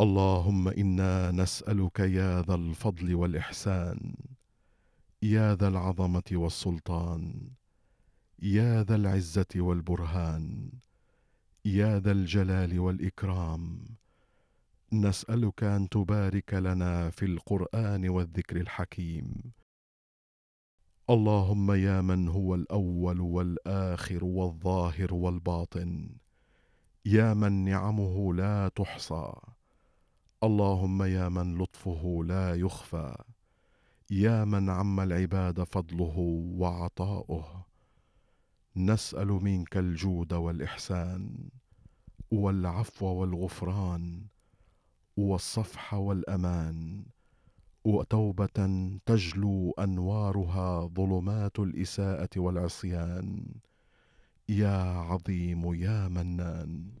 اللهم إنا نسألك يا ذا الفضل والإحسان يا ذا العظمة والسلطان يا ذا العزة والبرهان يا ذا الجلال والإكرام. نسألك أن تبارك لنا في القرآن والذكر الحكيم. اللهم يا من هو الأول والآخر والظاهر والباطن يا من نعمه لا تحصى. اللهم يا من لطفه لا يخفى يا من عم العباد فضله وعطاؤه. نسأل منك الجود والإحسان والعفو والغفران والصفح والأمان. وتوبة تجلو أنوارها ظلمات الإساءة والعصيان. يا عظيم يا منان.